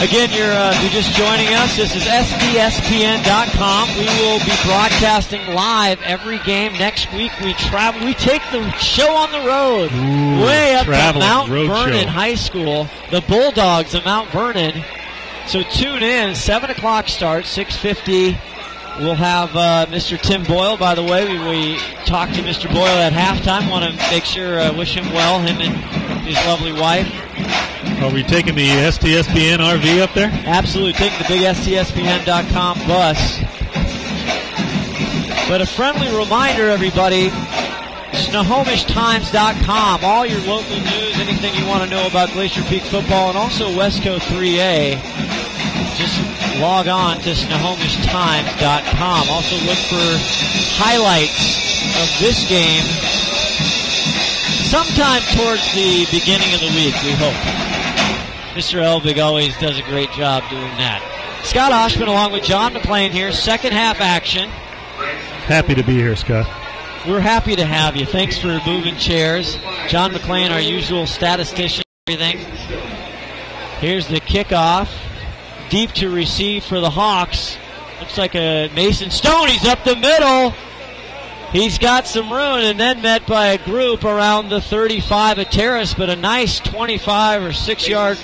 Again, you're, uh, you're just joining us, this is STSPN.com. We will be broadcasting live every game next week. We travel, we take the show on the road, Ooh, way up to Mount road Vernon show. High School, the Bulldogs of Mount Vernon. So tune in. Seven o'clock start, six fifty. We'll have uh, Mr. Tim Boyle. By the way, we, we talked to Mr. Boyle at halftime. Want to make sure uh, wish him well, him and his lovely wife. Are we taking the STSPN RV up there? Absolutely, take the big STSPN.com bus. But a friendly reminder, everybody, SnohomishTimes.com. All your local news, anything you want to know about Glacier Peak football, and also Wesco 3A. Just log on to SnohomishTimes.com. Also look for highlights of this game sometime towards the beginning of the week, we hope. Mr. Elvig always does a great job doing that. Scott Oshman along with John McClain here, second half action. Happy to be here, Scott. We're happy to have you. Thanks for moving chairs. John McClain, our usual statistician, everything. Here's the kickoff. Deep to receive for the Hawks. Looks like a Mason Stone. He's up the middle. He's got some room and then met by a group around the 35 of Terrace, but a nice 25 or 6 yard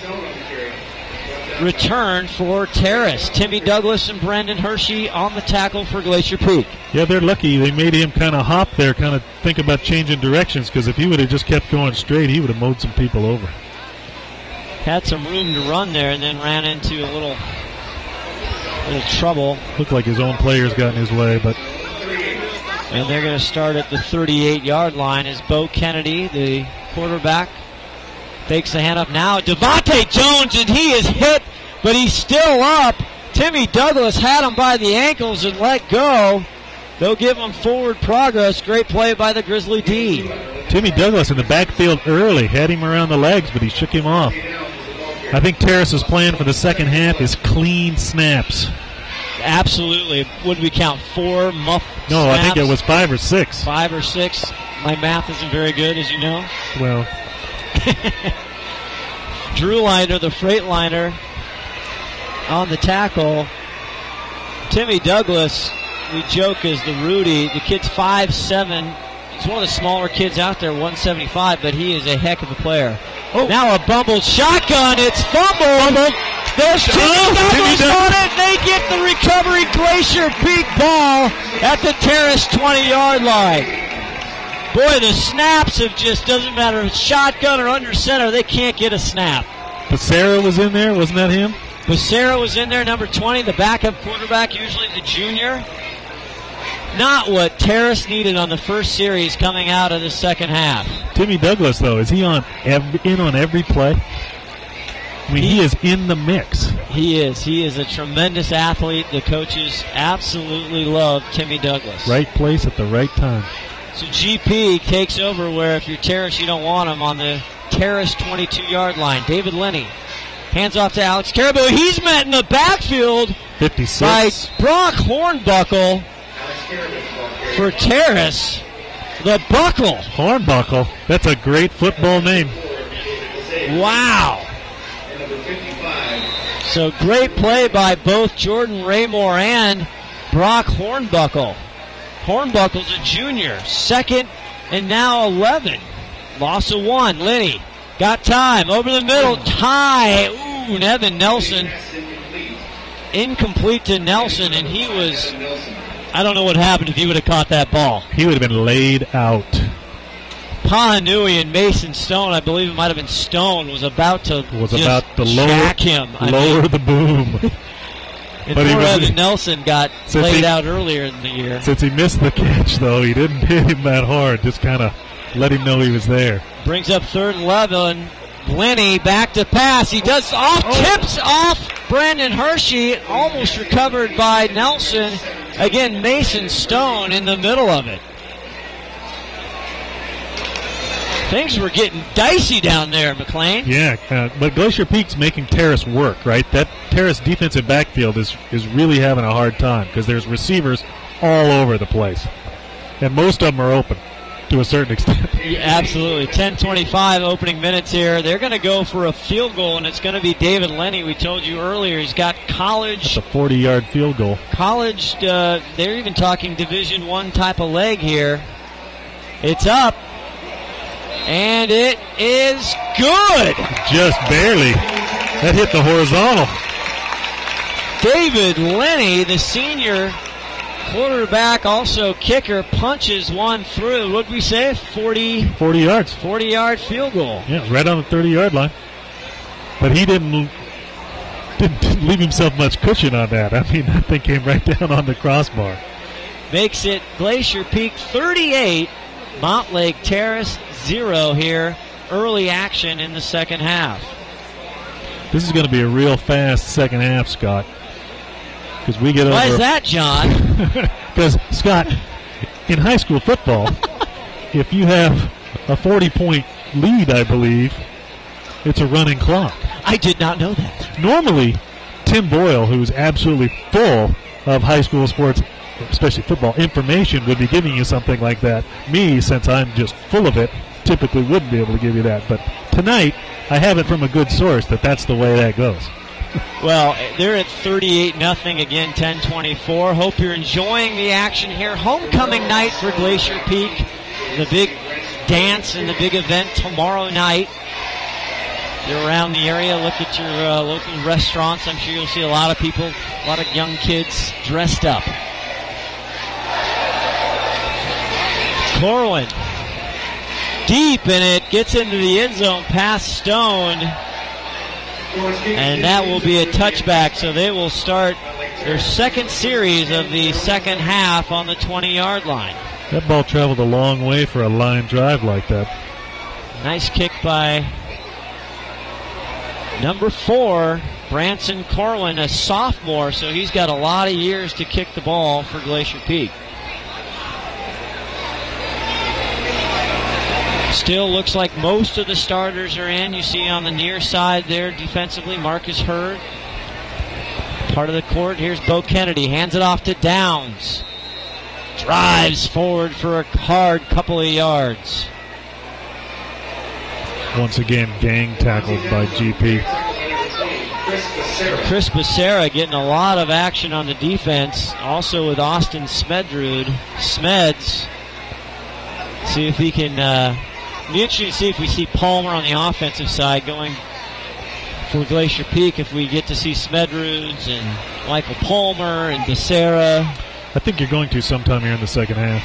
return for Terrace. Timmy Douglas and Brandon Hershey on the tackle for Glacier Peak. Yeah, they're lucky. They made him kind of hop there, kind of think about changing directions, because if he would have just kept going straight, he would have mowed some people over. had some room to run there and then ran into a little little trouble. Looked like his own players got in his way, but And they're going to start at the 38 yard line as Bo Kennedy, the quarterback, fakes the hand up now. Devontae Jones, and he is hit, but he's still up. Timmy Douglas had him by the ankles and let go. They'll give him forward progress. Great play by the Grizzly D. Timmy Douglas in the backfield early had him around the legs, but he shook him off. I think Terrace's plan for the second half is clean snaps. Absolutely. Would we count? Four muff. No, I think it was five or six. five or six. My math isn't very good, as you know. Well, Drew Liner, the Freightliner, on the tackle. Timmy Douglas, we joke, is the Rudy. The kid's five seven. He's one of the smaller kids out there, 175, but he is a heck of a player. Oh. Now a bumbled shotgun. It's fumbled. There's oh, Timmy Oh, Douglas Timmy on it. They get recovery Glacier Peak ball at the Terrace 20 yard line. Boy, the snaps have just doesn't matter if it's shotgun or under center, they can't get a snap. Becerra was in there, wasn't that him? Becerra was in there, number 20, the backup quarterback, usually the junior. Not what Terrace needed on the first series coming out of the second half. Timmy Douglas, though, is he on in on every play? I mean, he, He- is in the mix. He is. He is a tremendous athlete. The coaches absolutely love Timmy Douglas. Right place at the right time. So GP takes over where if you're Terrace, you don't want him on the Terrace 22 yard line. David Lenny hands off to Alex Caribou. He's met in the backfield by 56. Brock Hornbuckle for Terrace. The buckle. Hornbuckle. That's a great football name. Wow. So great play by both Jordan Raymore and Brock Hornbuckle. Hornbuckle's a junior, second and now 11. Loss of one. Lenny got time over the middle. Tie. Ooh, Nevin Nelson. Incomplete to Nelson, and he was. I don't know what happened if he would have caught that ball. He would have been laid out. Pahanui and Mason Stone, I believe it might have been Stone, was about to Was about to lower- him. I Lower mean, the boom. and but Evan Nelson got laid he- out earlier in the year. Since he missed the catch, though, he didn't hit him that hard. Just kind of let him know he was there. Brings up third and eleven. Lenny back to pass. He does off Oh. tips off Brandon Hershey, almost recovered by Nelson. Again, Mason Stone in the middle of it. Things were getting dicey down there, McClain. Yeah, uh, but Glacier Peak's making Terrace work, right? That Terrace defensive backfield is is really having a hard time because there's receivers all over the place, and most of them are open. to a certain extent. Yeah, absolutely. 10:25 opening minutes here. They're going to go for a field goal, and it's going to be David Lenny. We told you earlier he's got college. That's a 40-yard field goal. College. Uh, they're even talking Division One type of leg here. It's up, and it is good. Just barely. That hit the horizontal. David Lenny, the senior quarterback, also kicker, punches one through. What'd we say? 40, 40 yards. 40 yard field goal. Yeah, right on the 30 yard line. But he didn't, didn't, didn't leave himself much cushion on that. I mean, that thing came right down on the crossbar. Makes it Glacier Peak 38, Mountlake Terrace 0 here. Early action in the second half. This is going to be a real fast second half, Scott. Because we get Why over. is that, John? Because Scott, in high school football, if you have a 40 point lead, I believe, it's a running clock. I did not know that. Normally, Tim Boyle, who is absolutely full of high school sports, especially football information, would be giving you something like that. Me, since I'm just full of it, typically wouldn't be able to give you that. But tonight, I have it from a good source that that's the way that goes. Well, they're at 38 nothing again, 10-24. Hope you're enjoying the action here. Homecoming night for Glacier Peak. The big dance and the big event tomorrow night. You're around the area, look at your uh, local restaurants. I'm sure you'll see a lot of people, a lot of young kids dressed up. Corwin deep and it, gets into the end zone past Stone and that will be a touchback. So they will start their second series of the second half on the 20 yard line. That ball traveled a long way for a line drive like that. Nice kick by number four, Branson Corwin, a sophomore, so he's got a lot of years to kick the ball for Glacier Peak. Still looks like most of the starters are in. You see on the near side there defensively, Marcus Hurd. Part of the court. Here's Bo Kennedy. Hands it off to Downs. Drives forward for a hard couple of yards. Once again, gang tackled by GP. Chris Becerra getting a lot of action on the defense. Also with Austin Smedrud. Smeds. See if he can. Uh, be interesting to see if we see Palmer on the offensive side going for Glacier Peak. If we get to see Smedruds and Michael Palmer and Becerra. I think you're going to sometime here in the second half.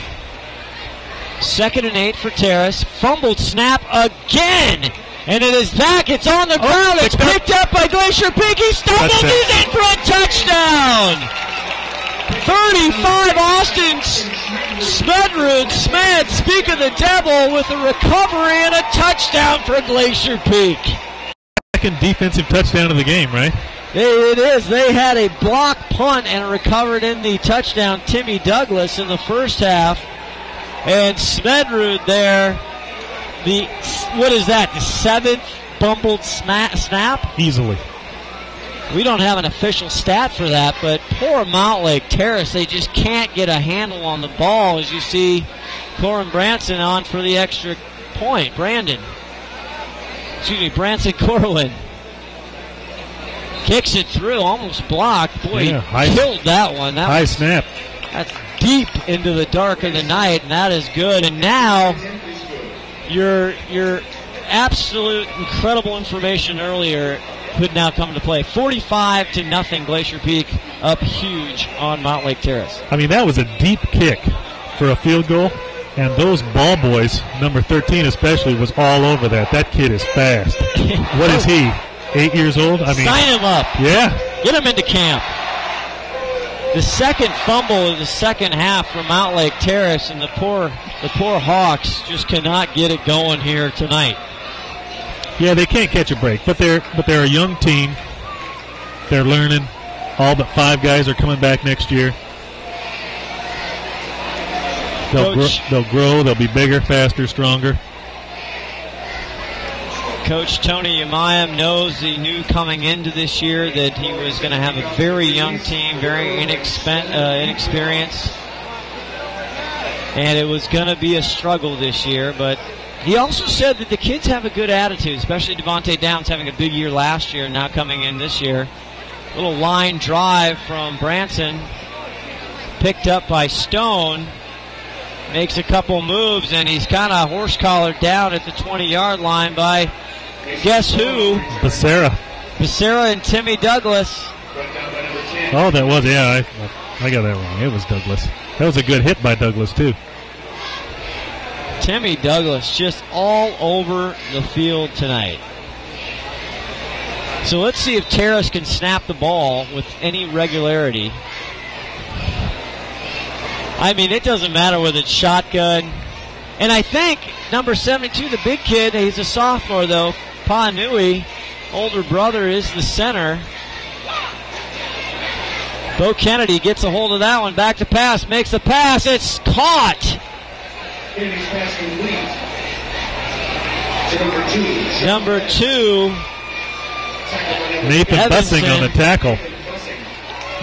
Second and eight for Terrace. Fumbled snap again. And it is back. It's on the oh, ground. it's picked up by Glacier Peak. He stumbled. He's in for a touchdown. 35 Austin Smedrud. Smed, speak of the devil, with a recovery and a touchdown for Glacier Peak. Second defensive touchdown of the game, right? It is. They had a block punt and recovered in the touchdown. Timmy Douglas in the first half, and Smedrud there. The what is that? The seventh bumbled sma- snap. Easily. We don't have an official stat for that, but poor Mountlake Terrace, they just can't get a handle on the ball. As you see, Corin Branson on for the extra point. Brandon, excuse me, Branson Corwin kicks it through, almost blocked. Boy, Yeah, high- he killed that one. That High was- snap. that's deep into the dark of the night, and that is good. And now, your your absolute incredible information earlier could now come to play. Forty-five to nothing, Glacier Peak up huge on Mountlake Terrace. I mean, that was a deep kick for a field goal, and those ball boys, number 13 especially, was all over that. That kid is fast. What is he? Eight years old? I mean, Sign him up. yeah. Get him into camp. The second fumble of the second half from Mountlake Terrace, and the poor the poor Hawks just cannot get it going here tonight. Yeah, they can't catch a break, but they're but they're a young team. They're learning. All but five guys are coming back next year. They'll grow, Coach. they'll grow. They'll be bigger, faster, stronger. Coach Tony Yamayam knows he knew coming into this year that he was going to have a very young team, very inexpen- uh, inexperienced. and it was going to be a struggle this year. But he also said that the kids have a good attitude, especially Devontae Downs having a big year last year, and now coming in this year. Little line drive from Branson, picked up by Stone. Makes a couple moves, and he's kind of horse collared down at the 20 yard line by guess who? Becerra. Becerra and Timmy Douglas. Oh, that was, yeah, I, I got that wrong. It was Douglas. That was a good hit by Douglas, too. Timmy Douglas just all over the field tonight. So let's see if Terrace can snap the ball with any regularity. I mean, it doesn't matter whether it's shotgun. And I think number 72, the big kid, he's a sophomore though, Panui, older brother, is the center. Bo Kennedy gets a hold of that one. Back to pass. Makes the pass. It's caught. Number two. Nathan Evanson. Bussing on the tackle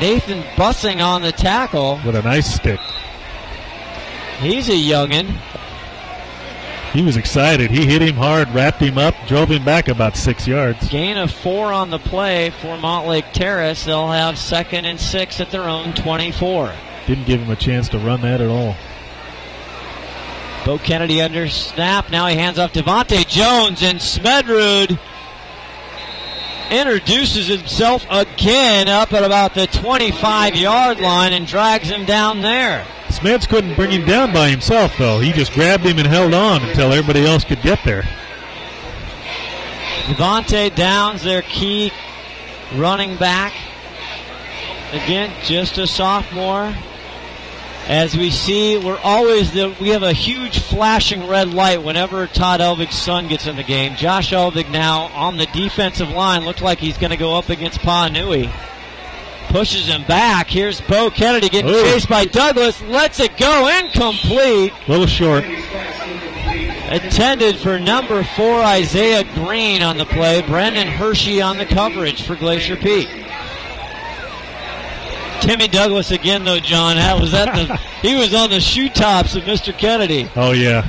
Nathan Bussing on the tackle. with a nice stick. He's a youngin. He was excited. He hit him hard, wrapped him up, drove him back about six yards. Gain of four on the play for Mountlake Terrace. They'll have second and six at their own 24. Didn't give him a chance to run that at all. Bo Kennedy under snap. Now he hands off Devontae Jones and Smedrud introduces himself again up at about the 25 yard line and drags him down there. Smeds couldn't bring him down by himself, though. He just grabbed him and held on until everybody else could get there. Devontae Downs, their key running back. Again, just a sophomore. As we see, we're always the, we have a huge flashing red light whenever Todd Elvig's son gets in the game. Josh Elvig now on the defensive line looks like he's going to go up against Panui. Pushes him back. Here's Bo Kennedy getting Ooh. chased by Douglas. Lets it go incomplete. A little short. Attended for number four Isaiah Green on the play. Brandon Hershey on the coverage for Glacier Peak. Timmy Douglas again, though, John. How was that? The, he was on the shoe tops of Mr. Kennedy. Oh, yeah.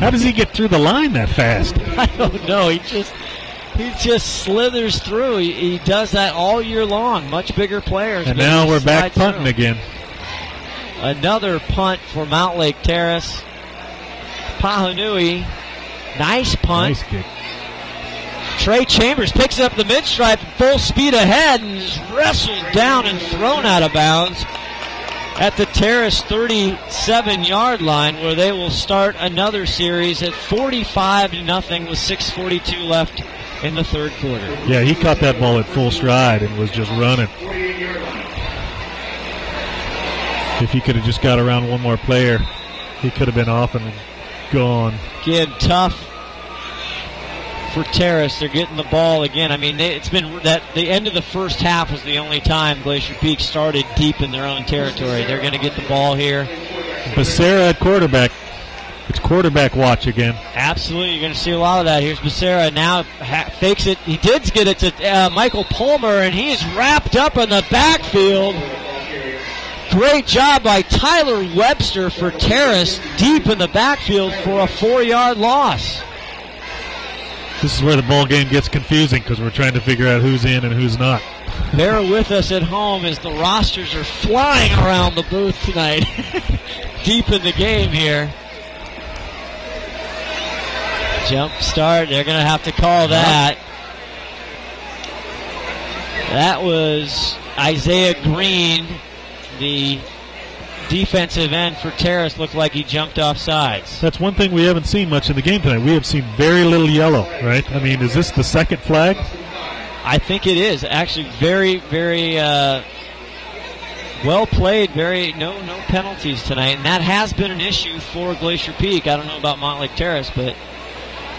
How does he get through the line that fast? I don't know. He just he just slithers through. He, he does that all year long. Much bigger players. And now we're back slides through. punting again. Another punt for Mountlake Terrace. Pahanui, nice punt. Nice kick. Trey Chambers picks up the mid stripe full speed ahead and is wrestled down and thrown out of bounds at the Terrace 37 yard line where they will start another series at 45 to nothing with 6.42 left in the third quarter. Yeah, he caught that ball at full stride and was just running. If he could have just got around one more player, he could have been off and gone. Again, tough for Terrace. They're getting the ball again. I mean, they, it's been that the end of the first half was the only time Glacier Peak started deep in their own territory. They're going to get the ball here. Becerra at quarterback. It's quarterback watch again. Absolutely, you're going to see a lot of that. Here's Becerra now ha- fakes it. He did get it to uh, Michael Palmer, and he's wrapped up in the backfield. Great job by Tyler Webster for Terrace deep in the backfield for a four-yard loss. This is where the ball game gets confusing because we're trying to figure out who's in and who's not. Bear with us at home as the rosters are flying around the booth tonight. Deep in the game here. Jump start. They're going to have to call that. That was Isaiah Green, the defensive end for Terrace. Looked like he jumped off sides. That's one thing we haven't seen much in the game tonight. We have seen very little yellow, right? I mean, is this the second flag? I think it is actually very, very uh, well played. Very no no penalties tonight, and that has been an issue for Glacier Peak. I don't know about Mountlake Terrace, but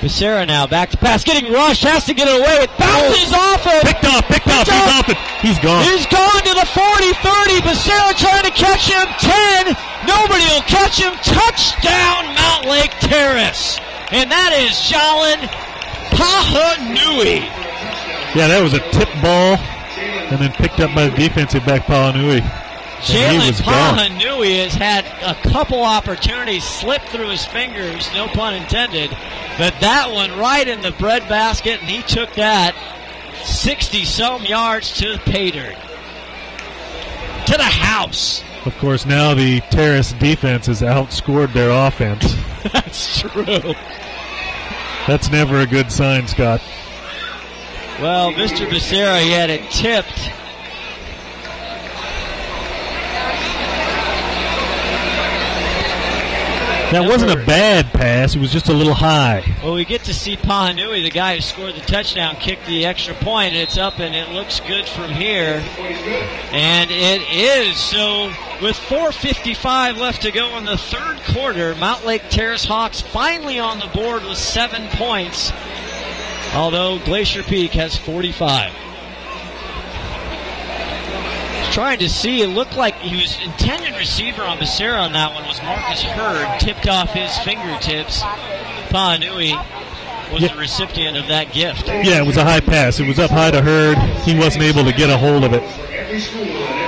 Becerra now back to pass, getting rushed, has to get oh. it away. It bounces off of. Picked off, picked off, Picked he's off. it. He's gone. He's gone to the 40 30. Becerra trying to catch him. 10. Nobody will catch him. Touchdown, Mountlake Terrace. And that is Jalen Pahanui. Yeah, that was a tip ball and then picked up by the defensive back Pahanui. Jalen. Pahanui has had a couple opportunities slip through his fingers, no pun intended, but that one right in the bread basket, and he took that 60 some yards to the pay dirt. To the house. Of course, now the Terrace defense has outscored their offense. That's true. That's never a good sign, Scott. Well, Mr. Becerra, he had it tipped. That wasn't a bad pass. It was just a little high. Well, we get to see Pahanui, the guy who scored the touchdown, kick the extra point. It's up and it looks good from here. And it is. So, with 4.55 left to go in the third quarter, Mountlake Terrace Hawks finally on the board with seven points. Although Glacier Peak has 45. Trying to see, it looked like he was intended receiver on Becerra on that one was Marcus Hurd, tipped off his fingertips. Pahanui was Yeah. the recipient of that gift. Yeah, it was a high pass. It was up high to Hurd. He wasn't able to get a hold of it.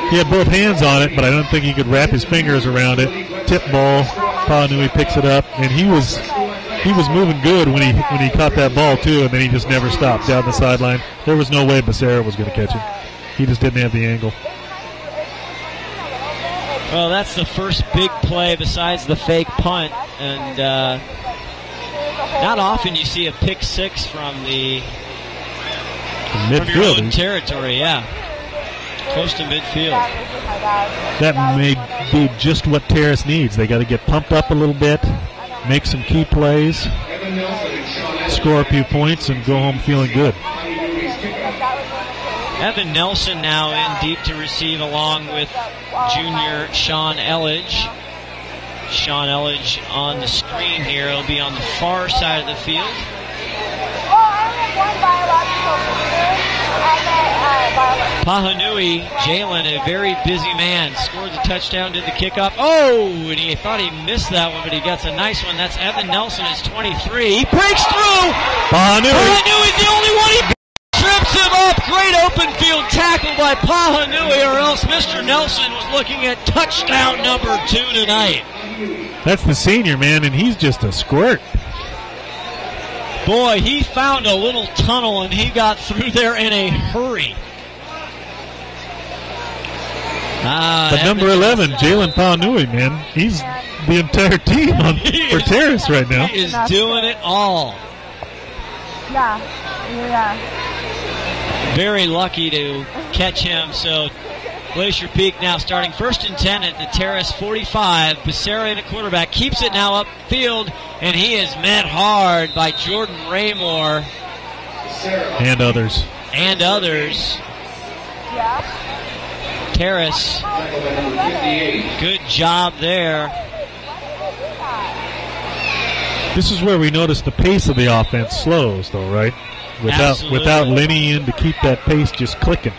He had both hands on it, but I don't think he could wrap his fingers around it. Tip ball. Pahanui picks it up, and he was he was moving good when he when he caught that ball too, and then he just never stopped down the sideline. There was no way Becerra was going to catch him. He just didn't have the angle. Well, that's the first big play besides the fake punt, and uh, not often you see a pick six from the Midfield. territory. Yeah, close to midfield. That may be just what Terrace needs. They got to get pumped up a little bit, make some key plays, score a few points, and go home feeling good. Evan Nelson now in deep to receive along with junior Sean Elledge. Sean Elledge on the screen here. He'll be on the far side of the field. Pahanui, Jalen, a very busy man, scored the touchdown, did the kickoff. Oh, and he thought he missed that one, but he gets a nice one. That's Evan Nelson, is 23. He breaks through. Pahanui. Pahanui's the only one. He trips him up. Great open field tackle by Pahanui, or else Mr. Nelson was looking at touchdown number two tonight. That's the senior man, and he's just a squirt. Boy, he found a little tunnel and he got through there in a hurry. Ah, But number 11, Jalen Pahanui, man, he's the entire team on, for is- Terrace right now. He is doing it all. Yeah, yeah. Very lucky to catch him. So Glacier Peak now starting first and 10 at the Terrace 45. Becerra, in the quarterback, keeps it now upfield, and he is met hard by Jordan Raymore And others. and others. Yeah. Terrace, good job there. This is where we notice the pace of the offense slows, though, right? Without Absolutely. without Lenny in to keep that pace just clicking.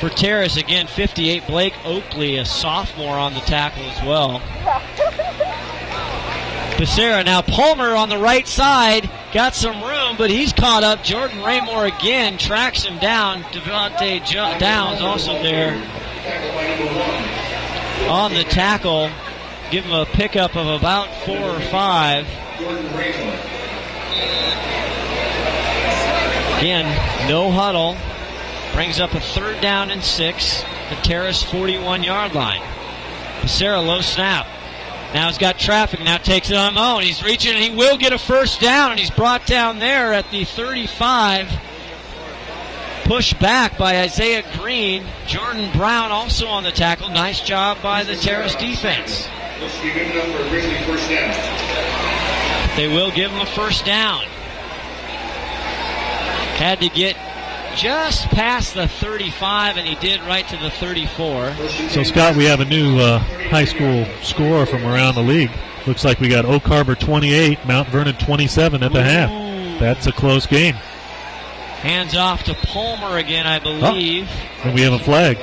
For Terrace, again, 58. Blake Oakley, a sophomore on the tackle as well. Becerra now Palmer on the right side got some room, but he's caught up. Jordan Raymore again tracks him down. Devontae jo- Downs also there on the tackle. Give him a pickup of about four or five. Again, no huddle. Brings up a third down and six. The Terrace 41 yard line. Becerra low snap. Now he's got traffic. Now takes it on his own. He's reaching and he will get a first down. And he's brought down there at the 35. Pushed back by Isaiah Green. Jordan Brown also on the tackle. Nice job by the Terrace defense. Must be good enough for a Grizzly first down. They will give him a first down. Had to get just past the 35, and he did right to the 34. So, Scott, we have a new uh, high school score from around the league. Looks like we got Oak Harbor 28, Mount Vernon 27 at the half. That's a close game. Hands off to Palmer again, I believe. And we have a flag.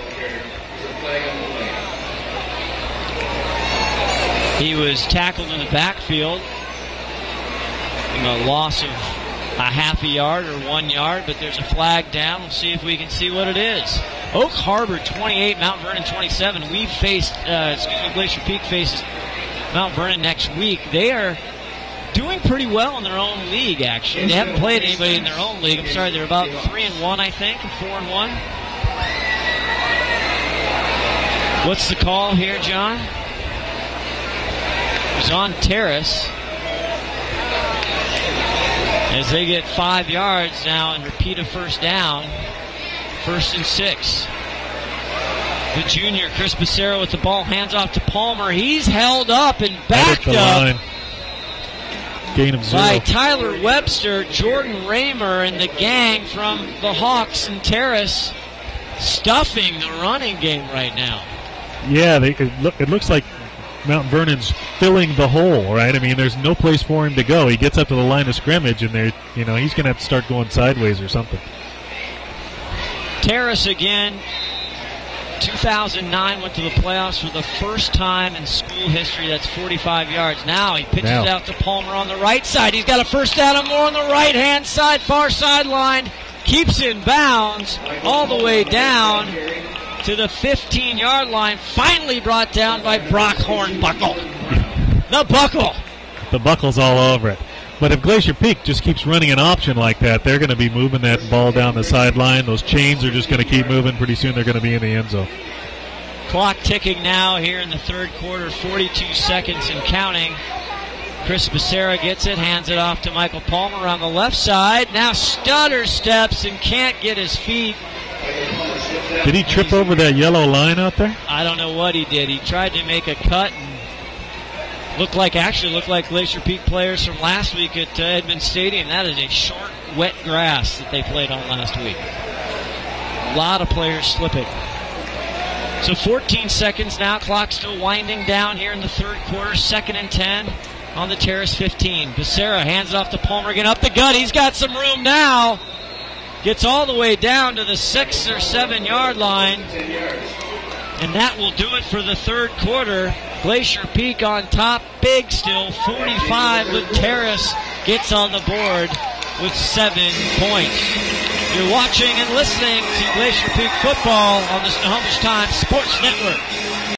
He was tackled in the backfield. And a loss of, a half a yard or one yard, but there's a flag down. We'll see if we can see what it is. Oak Harbor 28, Mount Vernon 27. We've faced, uh, excuse me, Glacier Peak faces Mount Vernon next week. They are doing pretty well in their own league, actually. They haven't played anybody in their own league. I'm sorry, they're about three and one, I think, four and one. What's the call here, John? It's on Terrace. As they get five yards now and repeat a first down. First and six. The junior, Chris Becerra, with the ball, hands off to Palmer. He's held up and backed up line. Gain of zero. by Tyler Webster, Jordan Raymore, and the gang from the Hawks and Terrace stuffing the running game right now. Yeah, they, it, look, it looks like Mount Vernon's filling the hole, right? I mean, there's no place for him to go. He gets up to the line of scrimmage, and there, you know, he's going to have to start going sideways or something. Terrace again. 2009 went to the playoffs for the first time in school history. That's 45 yards. Now he pitches Now. it out to Palmer on the right side. He's got a first down and more on the right hand side, far sideline. Keeps in bounds all the way down to the 15 yard line. Finally brought down by Brock Hornbuckle. The buckle. The buckle's all over it. But if Glacier Peak just keeps running an option like that, they're going to be moving that ball down the sideline. Those chains are just going to keep moving. Pretty soon they're going to be in the end zone. Clock ticking now here in the third quarter, 42 seconds and counting. Chris Becerra gets it, hands it off to Michael Palmer on the left side. Now stutter steps and can't get his feet. Did he trip over that yellow line out there? I don't know what he did. He tried to make a cut and looked like actually looked like Glacier Peak players from last week at uh, Edmond Stadium. That is a short, wet grass that they played on last week. A lot of players slipping. So 14 seconds now. Clock still winding down here in the third quarter. Second and 10 on the Terrace 15. Becerra hands it off to Palmer again up the gut. He's got some room now. Gets all the way down to the six or seven yard line. And that will do it for the third quarter. Glacier Peak on top, big still, 45, but Terrace gets on the board with seven points. You're watching and listening to Glacier Peak football on the Snohomish Times Sports Network.